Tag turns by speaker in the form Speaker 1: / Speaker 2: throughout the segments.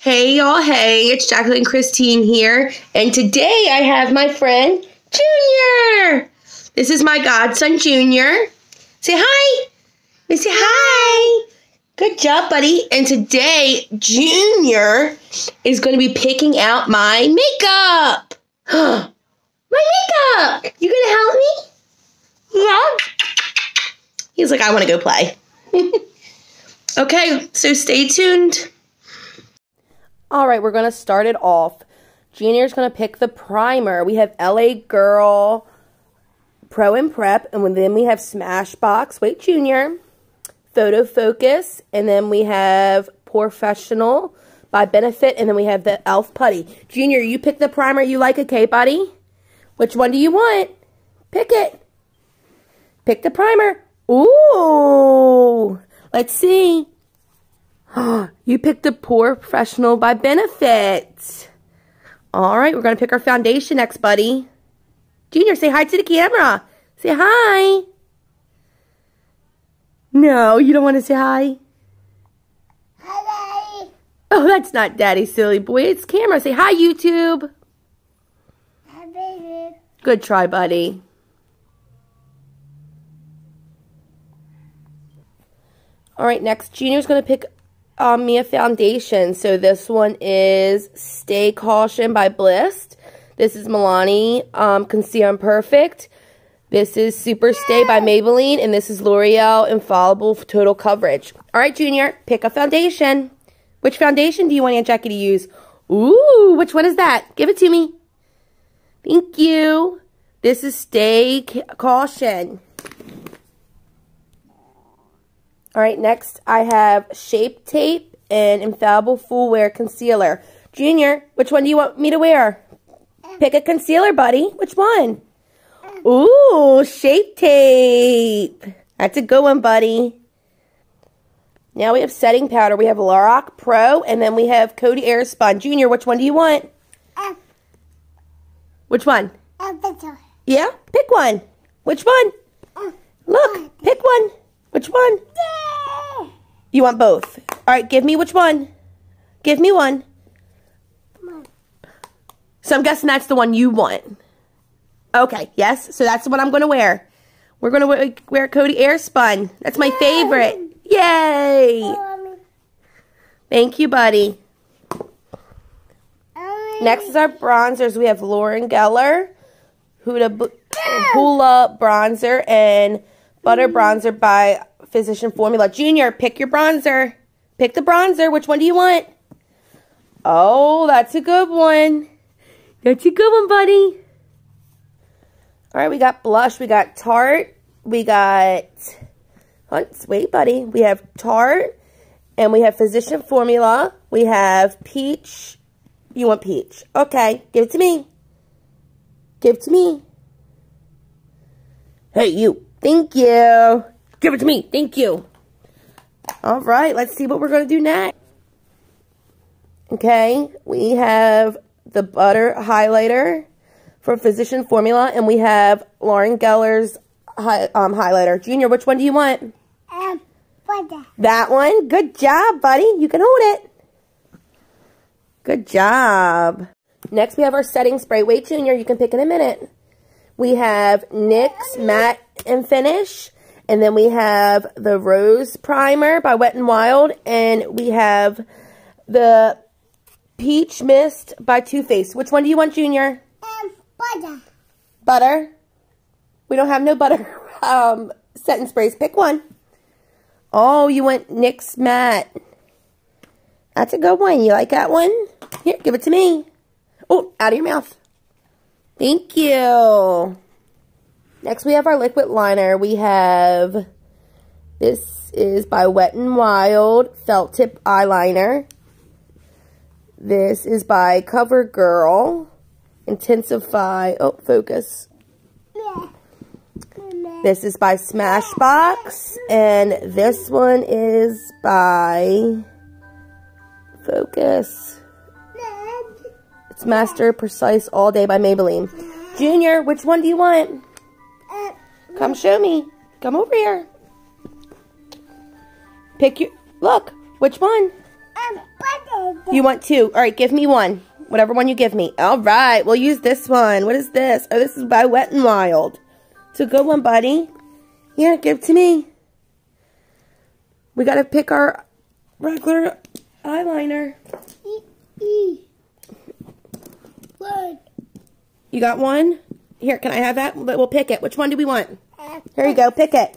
Speaker 1: Hey y'all, hey, it's Jacqueline Christine here, and today I have my friend Junior. This is my godson Junior. Say hi. Say hi. Good job, buddy. And today Junior is going to be picking out my makeup. my makeup. You gonna help me? Yeah. He's like, I want to go play. okay, so stay tuned. All right, we're going to start it off. Junior's going to pick the primer. We have LA Girl Pro and Prep, and then we have Smashbox. Wait, Junior. Photo Focus, and then we have Professional by Benefit, and then we have the e.l.f. Putty. Junior, you pick the primer you like, okay, buddy? Which one do you want? Pick it. Pick the primer. Ooh. Let's see. you picked the Professional by Benefit. All right, we're going to pick our foundation next, buddy. Junior, say hi to the camera. Say hi. No, you don't want to say hi?
Speaker 2: Hi,
Speaker 1: Oh, that's not Daddy, silly boy. It's camera. Say hi, YouTube.
Speaker 2: Hi, baby.
Speaker 1: Good try, buddy. All right, next, Junior's going to pick um, me a foundation. So this one is Stay Caution by Bliss. This is Milani um, Conceal Perfect. This is Super Stay by Maybelline. And this is L'Oreal Infallible Total Coverage. All right, Junior, pick a foundation. Which foundation do you want Aunt Jackie to use? Ooh, which one is that? Give it to me. Thank you. This is Stay Caution. All right, next I have Shape Tape and Infallible Full Wear Concealer. Junior, which one do you want me to wear? Pick a concealer, buddy. Which one? Ooh, Shape Tape. That's a good one, buddy. Now we have setting powder. We have Lorac Pro, and then we have Coty Airspun. Junior, which one do you want?
Speaker 2: Uh,
Speaker 1: Which one?
Speaker 2: uh.
Speaker 1: Yeah, pick one. Which one?
Speaker 2: Uh,
Speaker 1: Look, pick one. Which one?
Speaker 2: yeah.
Speaker 1: You want both. All right, give me which one? Give me one. So I'm guessing that's the one you want. Okay, yes. So that's the one I'm going to wear. We're going to wear, wear Coty Airspun. That's my favorite. Yay! Thank you, buddy. Next is our bronzers. We have Lauren Geller, Huda, Hula Bronzer, and Butter Bronzer by Physician Formula. Junior, pick your bronzer. Pick the bronzer. Which one do you want? Oh, that's a good one. That's a good one, buddy. All right, we got blush. We got Tarte. We got... Let's wait, buddy. We have Tarte. And we have Physician Formula. We have Peach. You want peach. Okay, give it to me. Give it to me. Hey, you. Thank you. Give it to me. Thank you. All right, let's see what we're going to do next. Okay, we have the butter highlighter from Physician Formula, and we have Lauren Geller's hi um, highlighter. Junior, which one do you want?
Speaker 2: Um, better.
Speaker 1: That one. Good job, buddy. You can hold it. Good job. Next, we have our setting spray. Wait, Junior, you can pick in a minute. We have NYX Matte and Finish. And then we have the Rose Primer by Wet n Wild. And we have the Peach Mist by Too Faced. Which one do you want, Junior?
Speaker 2: Um, better.
Speaker 1: Butter? We don't have no butter um, setting sprays. Pick one. Oh, you want NYX Matte. That's a good one. You like that one? Here, give it to me. Oh, out of your mouth. Thank you. Next, we have our liquid liner. We have, this is by Wet n Wild Felt Tip Eyeliner. This is by CoverGirl Intensify, oh, focus. This is by Smashbox, and this one is by Focus. It's Master Precise All Day by Maybelline. Junior, which one do you want? Come show me. Come over here. Pick your, look, which one?
Speaker 2: um.
Speaker 1: You want two? All right, give me one. Whatever one you give me. All right, we'll use this one. What is this? Oh, this is by Wet n Wild. It's a good one, buddy. Yeah, give it to me. We got to pick our regular eyeliner.
Speaker 2: E, e. One.
Speaker 1: You got one? Here, can I have that? We'll pick it. Which one do we want?
Speaker 2: Uh,
Speaker 1: Here you go. Pick it.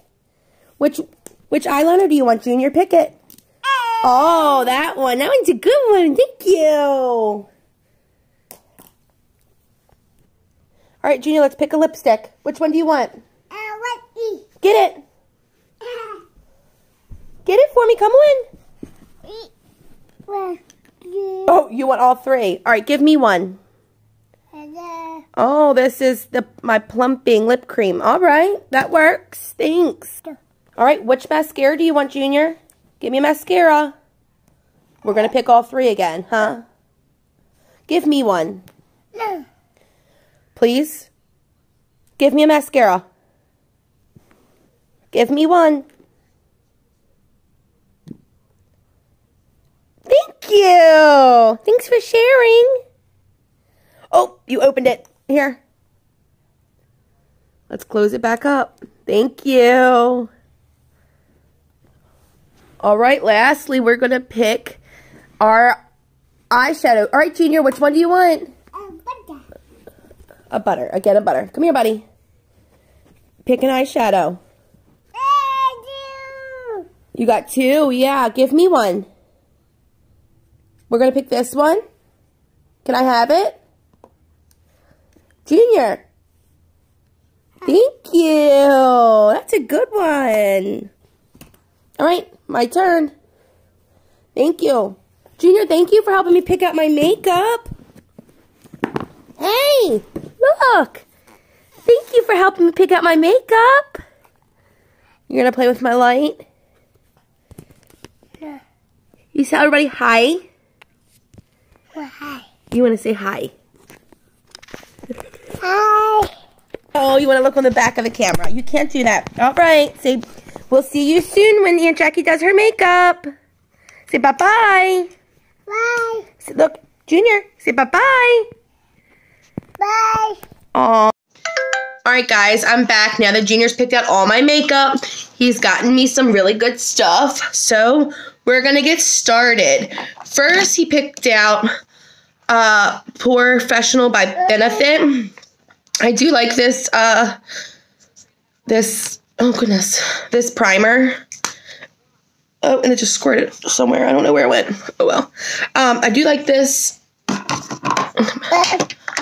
Speaker 1: Which which eyeliner do you want, Junior? Pick it. Oh, that one. That one's a good one. Thank you. All right, Junior, let's pick a lipstick. Which one do you want?
Speaker 2: Uh?
Speaker 1: Get it.
Speaker 2: Uh,
Speaker 1: Get it for me. Come on. Oh, you want all three. All right, give me one. Oh, this is the my plumping lip cream. All right, that works. Thanks. All right, which mascara do you want, Junior? Give me a mascara. We're going to pick all three again, huh? Give me one,
Speaker 2: no.
Speaker 1: please. Give me a mascara. Give me one. Thank you. Thanks for sharing. Oh, you opened it. Here. Let's close it back up. Thank you. All right, lastly, we're going to pick our eyeshadow. All right, Junior, which one do you want?
Speaker 2: Uh, butter.
Speaker 1: A butter. Again, a butter. Come here, buddy. Pick an eyeshadow. You got two? Yeah, give me one. We're going to pick this one. Can I have it? Junior. Thank you. That's a good one. All right, my turn. Thank you. Junior, thank you for helping me pick out my makeup. Hey, look. Thank you for helping me pick out my makeup. You're going to play with my light?
Speaker 2: Yeah.
Speaker 1: You tell everybody hi.
Speaker 2: Well, hi.
Speaker 1: You want to say hi.
Speaker 2: Hi.
Speaker 1: Oh, you want to look on the back of the camera. You can't do that. All right. Say, we'll see you soon when Aunt Jackie does her makeup. Say bye-bye.
Speaker 2: Bye.
Speaker 1: Say, look, Junior, say bye-bye.
Speaker 2: Bye.
Speaker 1: Aw. All right, guys, I'm back now that Junior's picked out all my makeup. He's gotten me some really good stuff. So we're going to get started. First, he picked out uh, Professional by Benefit. I do like this, uh, this, oh goodness, this primer. Oh, and it just squirted somewhere. I don't know where it went. Oh, well. Um, I do like this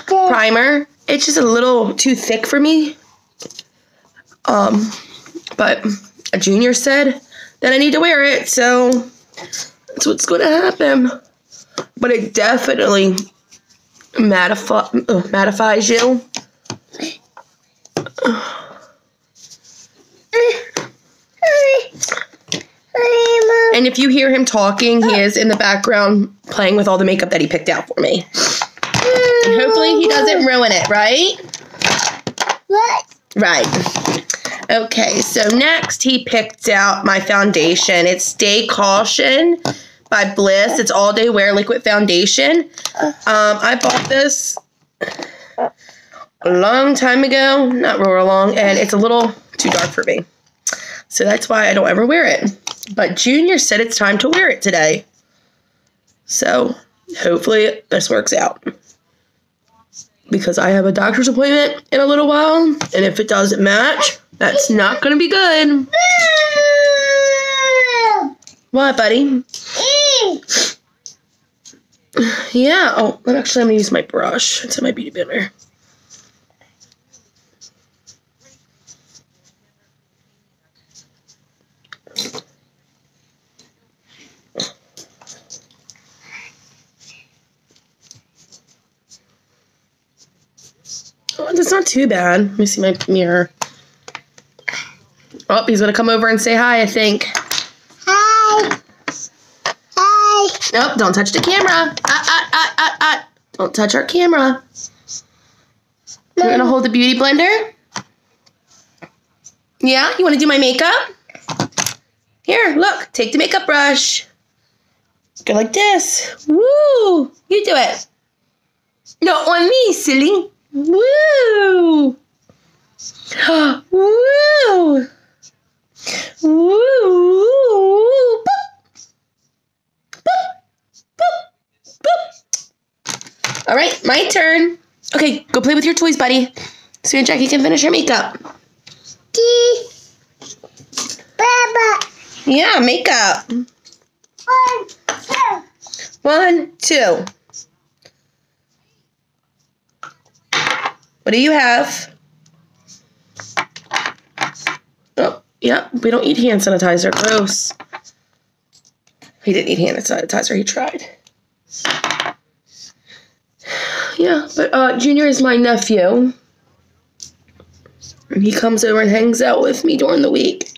Speaker 1: primer. It's just a little too thick for me. Um, but a junior said that I need to wear it, so that's what's going to happen. But it definitely uh, mattifies you. And if you hear him talking, he is in the background playing with all the makeup that he picked out for me. And hopefully he doesn't ruin it, right?
Speaker 2: What?
Speaker 1: Right. Okay, so next he picked out my foundation. It's Stay Caution by Bliss. It's all day wear liquid foundation. Um, I bought this a long time ago, not real long, and it's a little too dark for me. So that's why I don't ever wear it. But Junior said it's time to wear it today. So hopefully this works out because I have a doctor's appointment in a little while, and if it doesn't match, that's not going to be good. What, buddy? Yeah. Oh, actually, I'm going to use my brush. It's in my beauty blender. That's not too bad. Let me see my mirror. Oh, he's gonna come over and say hi, I think.
Speaker 2: Hi. Hi.
Speaker 1: Nope, don't touch the camera. Ah, ah, ah, ah, ah. Don't touch our camera. You're gonna hold the beauty blender? Yeah, you wanna do my makeup? Here, look, take the makeup brush. Go like this. Woo! You do it. Not on me, silly. Woo! Woo! Woo! Boop. Boop. Boop. Boop. All right, my turn. Okay, go play with your toys, buddy. So you and Jackie can finish her makeup.
Speaker 2: T. Baba.
Speaker 1: Yeah, makeup.
Speaker 2: One, two.
Speaker 1: One, two. What do you have? Oh, yeah, we don't eat hand sanitizer. Gross. He didn't eat hand sanitizer, he tried. Yeah, but uh, Junior is my nephew. And he comes over and hangs out with me during the week.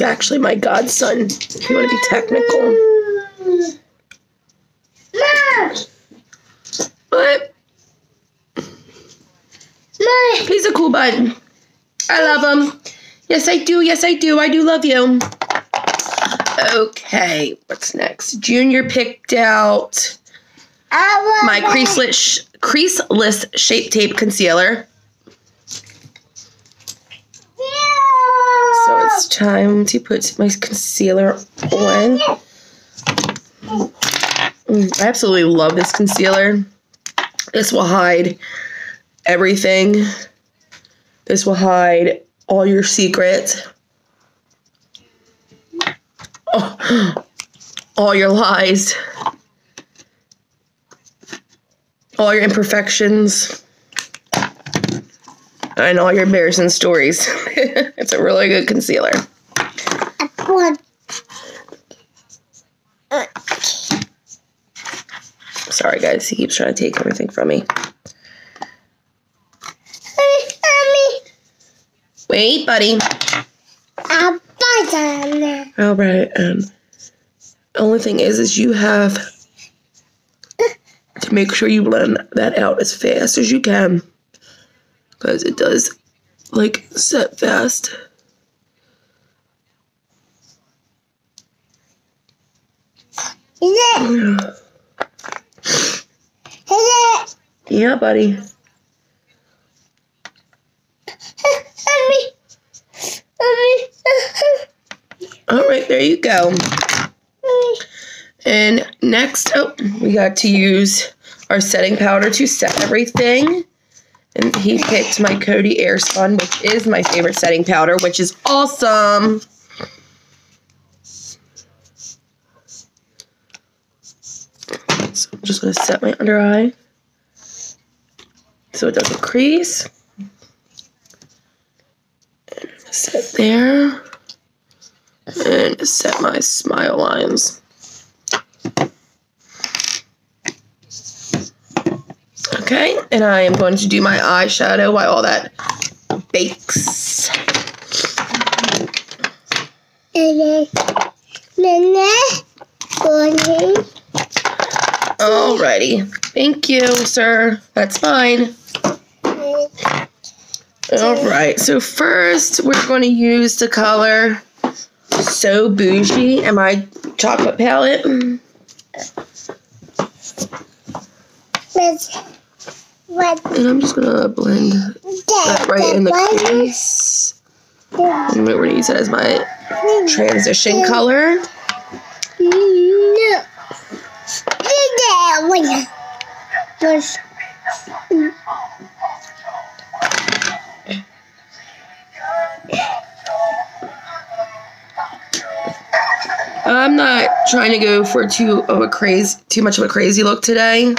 Speaker 1: Actually my godson, if you want to be technical.
Speaker 2: Mom. Mom.
Speaker 1: he's a cool bud. I love him. Yes, I do. Yes, I do. I do love you. Okay, what's next? Junior picked out my creaseless creaseless shape tape concealer. So it's time to put my concealer on. Mm, I absolutely love this concealer. This will hide everything. This will hide all your secrets. Oh, all your lies. All your imperfections. And all your embarrassing stories. it's a really good concealer. Sorry, guys. He keeps trying to take everything from me. Wait, buddy. All right. Um, only thing is, is you have to make sure you blend that out as fast as you can, because it does like set fast.
Speaker 2: Is it? Is it?
Speaker 1: Yeah, buddy. All right, there you go. And next, oh, we got to use our setting powder to set everything. And he picked my Coty Airspun, which is my favorite setting powder, which is awesome. So I'm just going to set my under eye so it doesn't crease. And set there. And set my smile lines. Okay, and I am going to do my eyeshadow while all that bakes. Alrighty. Thank you, sir. That's fine. Alright, so first we're going to use the color So Bougie in my chocolate palette. And I'm just to blend that right in the crease. Going to use it as my transition color.
Speaker 2: No.
Speaker 1: I'm not trying to go for too of a crazy, too much of a crazy look today.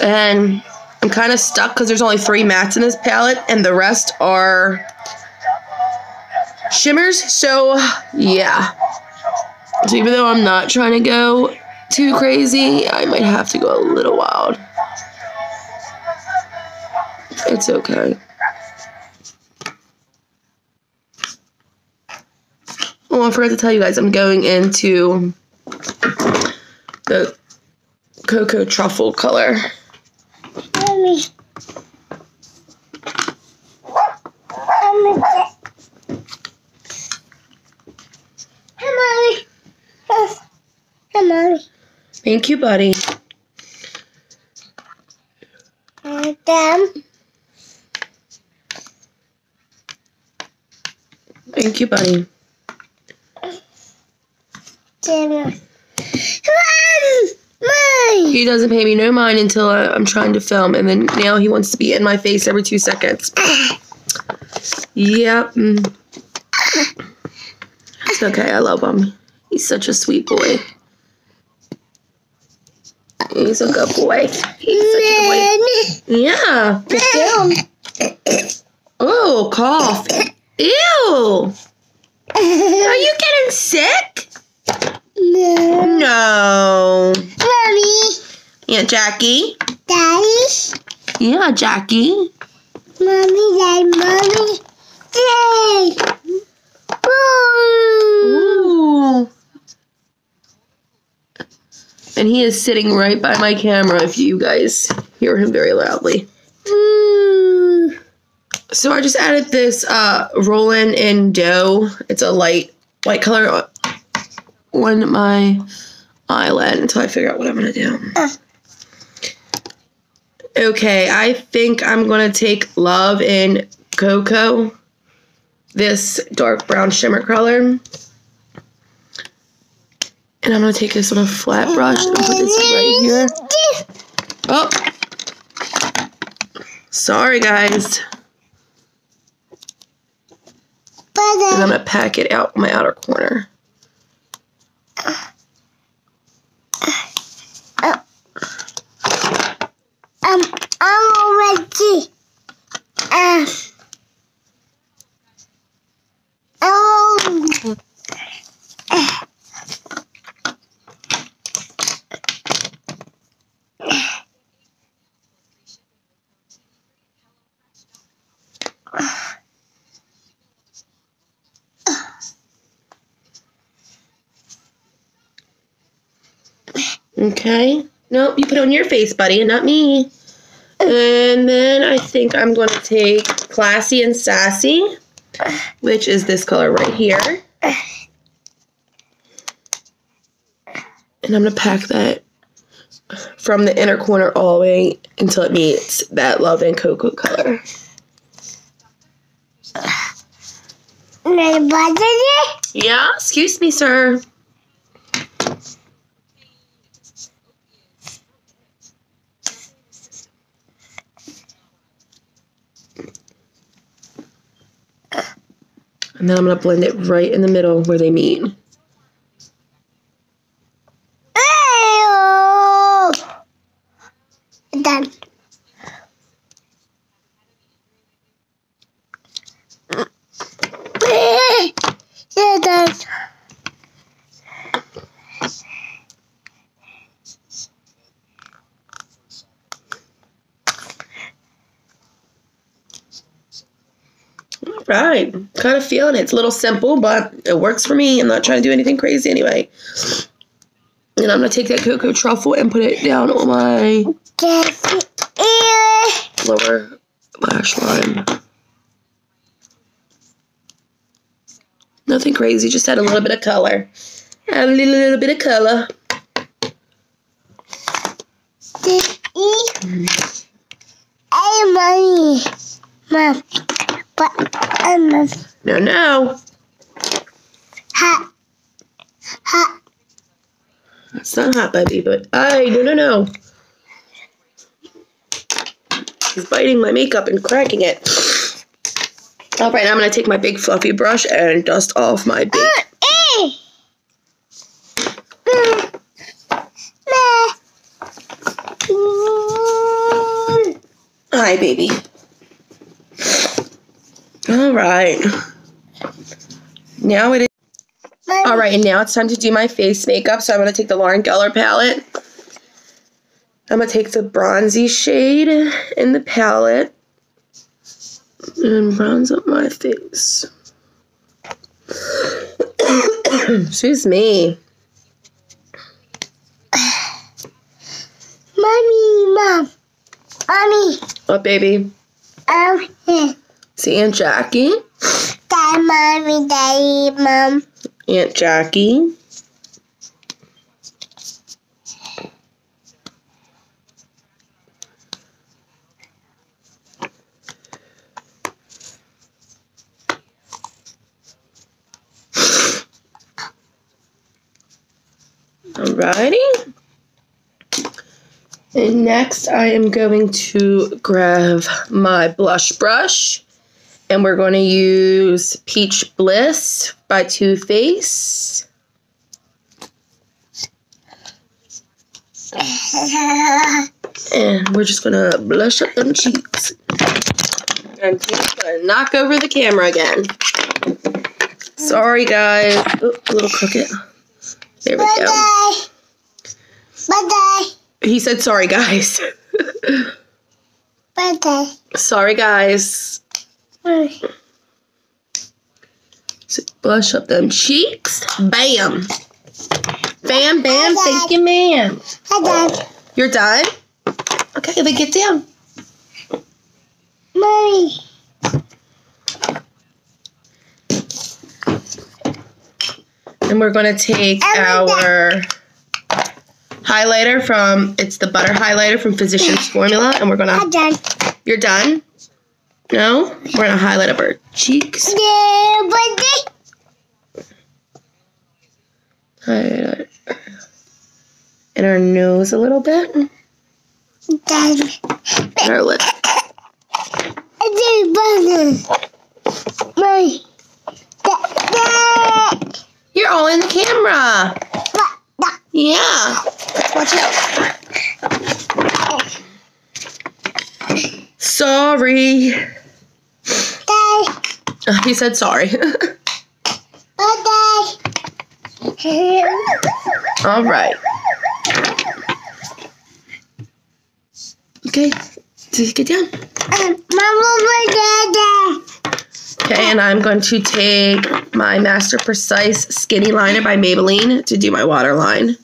Speaker 1: And I'm kind of stuck because there's only three mattes in this palette, and the rest are shimmers. So yeah. So even though I'm not trying to go too crazy, I might have to go a little wild. It's okay. Oh, I forgot to tell you guys, I'm going into the cocoa truffle color.
Speaker 2: Mommy.
Speaker 1: Thank you, buddy.
Speaker 2: And then,
Speaker 1: Thank you, buddy.
Speaker 2: then, Mom! Mom!
Speaker 1: He doesn't pay me no mind until I, I'm trying to film, and then now he wants to be in my face every two seconds. Yep. mm. It's okay. I love him. He's such a sweet boy. He's a good boy. He's such a good boy. Yeah. Oh, cough. Ew. Are you getting sick?
Speaker 2: No.
Speaker 1: No.
Speaker 2: Mommy,
Speaker 1: Yeah, Jackie.
Speaker 2: Daddy,
Speaker 1: Yeah, Jackie.
Speaker 2: Mommy, Daddy, Mommy, Daddy. Ooh.
Speaker 1: Ooh. And he is sitting right by my camera if you guys hear him very loudly.
Speaker 2: Ooh.
Speaker 1: So I just added this uh Rolling in Dough. It's a light white color on my eyelid until I figure out what I'm gonna do.
Speaker 2: Uh.
Speaker 1: Okay, I think I'm gonna take Love in Cocoa, this dark brown shimmer color. And I'm gonna take this on a flat brush and put this right here. Oh, sorry guys. And
Speaker 2: uh,
Speaker 1: I'm gonna pack it out my outer corner.
Speaker 2: um, I'm already. Um. Oh.
Speaker 1: Okay. Nope, you put it on your face, buddy, and not me. And then I think I'm going to take Classy and Sassy, which is this color right here. And I'm going to pack that from the inner corner all the way until it meets that Love and Cocoa color. Yeah, excuse me, sir. And then I'm to blend it right in the middle where they meet.
Speaker 2: Oh. Done. Yeah, done.
Speaker 1: All right. Kind of feeling it. It's a little simple, but it works for me. I'm not trying to do anything crazy anyway. And I'm to take that cocoa truffle and put it down on my lower lash line. Nothing crazy, just add a little bit of color. Add a little, little bit of color.
Speaker 2: Hey, mommy. Mom. But, um,
Speaker 1: No, no.
Speaker 2: hot. Hot.
Speaker 1: It's not hot, baby, but I, no, no, no. He's biting my makeup and cracking it. All right, now I'm going to take my big fluffy brush and dust off my big...
Speaker 2: Eh. Mm. Mm.
Speaker 1: Hi, baby. All right. Now it is. All right, and now it's time to do my face makeup. So I'm going to take the Lauren Geller palette. I'm going to take the bronzy shade in the palette and bronze up my face. Excuse me.
Speaker 2: Mommy, mom. Mommy.
Speaker 1: What, baby?
Speaker 2: Um, here.
Speaker 1: See Aunt Jackie.
Speaker 2: Hi, Mommy, Daddy, Mom.
Speaker 1: Aunt Jackie. Alrighty. And next I am going to grab my blush brush and we're going to use Peach Bliss by Too Faced. And we're just gonna blush up them cheeks. And Tina's gonna knock over the camera again. Sorry, guys. Oop, a little crooked. There we go.
Speaker 2: Bye bye.
Speaker 1: He said, sorry, guys.
Speaker 2: Bye bye.
Speaker 1: sorry, guys. So blush up them cheeks. Bam. Bam, bam. Thank you, ma'am.
Speaker 2: Bye
Speaker 1: You're done? Okay, then get down.
Speaker 2: Mommy.
Speaker 1: And we're going to take our highlighter from, it's the butter highlighter from Physicians Formula. And we're going
Speaker 2: I'm
Speaker 1: to,
Speaker 2: done.
Speaker 1: you're done? No? We're to highlight up our cheeks.
Speaker 2: Yeah, buddy.
Speaker 1: Highlight And our nose a little bit. And our lip.
Speaker 2: Dad, buddy. Mommy. Dad, dad.
Speaker 1: You're all in the camera. Yeah. Watch out. Sorry.
Speaker 2: dad.
Speaker 1: Uh, He said sorry.
Speaker 2: Bye bye.
Speaker 1: all right. Okay. Just get down.
Speaker 2: Mama, dad.
Speaker 1: Okay, and I'm going to take my Master Precise Skinny Liner by Maybelline to do my waterline.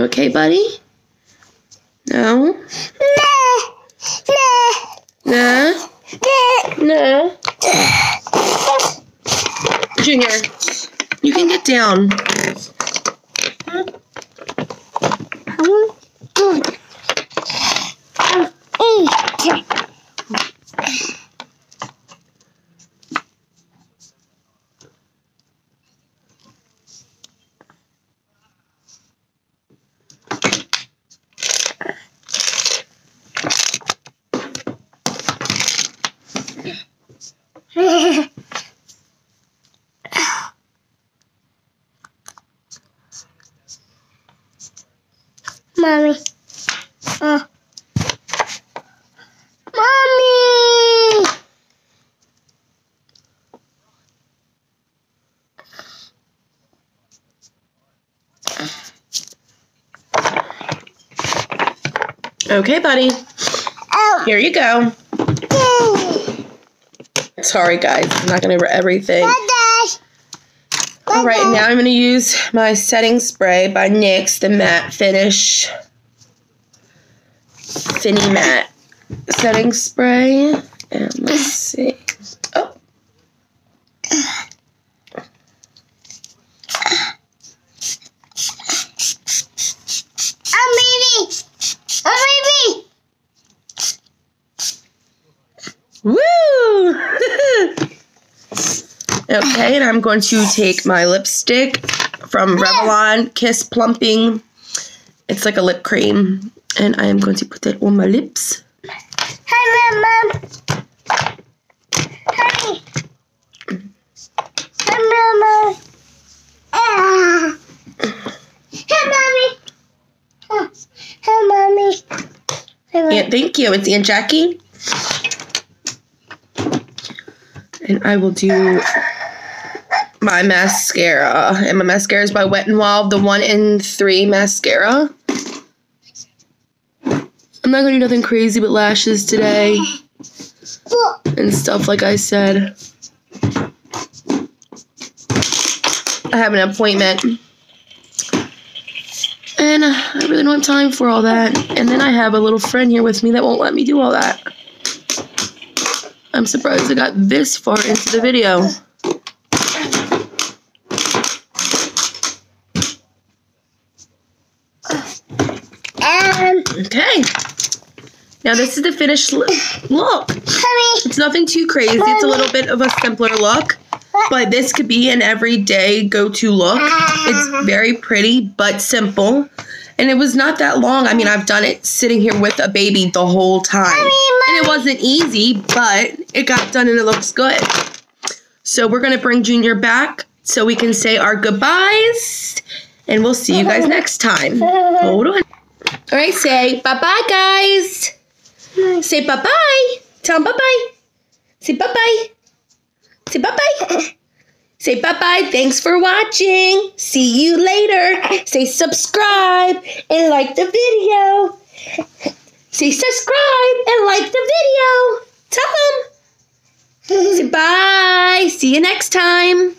Speaker 1: You okay, buddy? No? Nah? No? Junior, you can get down.
Speaker 2: Mommy. Oh. Mommy.
Speaker 1: Okay, buddy.
Speaker 2: Oh.
Speaker 1: Here you go. Sorry, guys. I'm not going to everything. All right, now I'm going to use my setting spray by NYX, the Matte Finish Finny Matte setting spray. And let's see. Oh,
Speaker 2: I'm baby. I'm baby.
Speaker 1: woo! Okay, and I'm going to take my lipstick from Revlon Kiss Plumping. It's like a lip cream. And I am going to put that on my lips.
Speaker 2: Hi, Mom. Hi. Hi, Mama. Ah. Hi, Mommy. Oh. Hi, Mommy. Hi, Mommy.
Speaker 1: Yeah, thank you. It's Aunt Jackie. And I will do my mascara. And my mascara is by Wet n Wild, the one in three mascara. I'm not gonna do nothing crazy with lashes today and stuff like I said. I have an appointment. And I really don't have time for all that. And then I have a little friend here with me that won't let me do all that. I'm surprised I got this far into the video.
Speaker 2: Um,
Speaker 1: Okay. Now this is the finished look. It's nothing too crazy. It's a little bit of a simpler look. But this could be an everyday go-to look. It's very pretty but simple. And it was not that long. I mean, I've done it sitting here with a baby the whole time. And it wasn't easy, but it got done and it looks good. So we're going to bring Junior back so we can say our goodbyes. And we'll see you guys next time. Hold on. All right, say bye-bye, guys. Say bye-bye. Tell them bye-bye. Say bye-bye. Say bye-bye. Say bye-bye. Thanks for watching. See you later. Say subscribe and like the video. Say subscribe and like the video. Tell them. Say bye. See you next time.